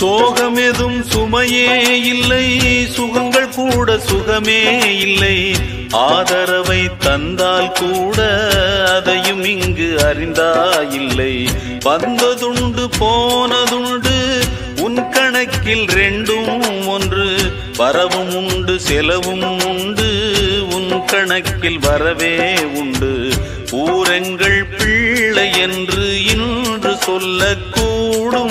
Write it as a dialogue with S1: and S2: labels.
S1: சோகமெதும் சுமையே இல்லை சுகங்கள் கூட சுகமே இல்லை. ஆதரவை தந்தால் கூட அதையும் இங்கு அறிந்தாயில்லை வந்ததுண்டு போனதுண்டு உன் கணக்கில் ரெண்டும் ஒன்று. வரவும் உண்டு செலவும் உண்டு உன் கணக்கில் வரவே உண்டு. ஊரெங்கள் பிள்ளை என்று இன்று சொல்லக்கூடும்.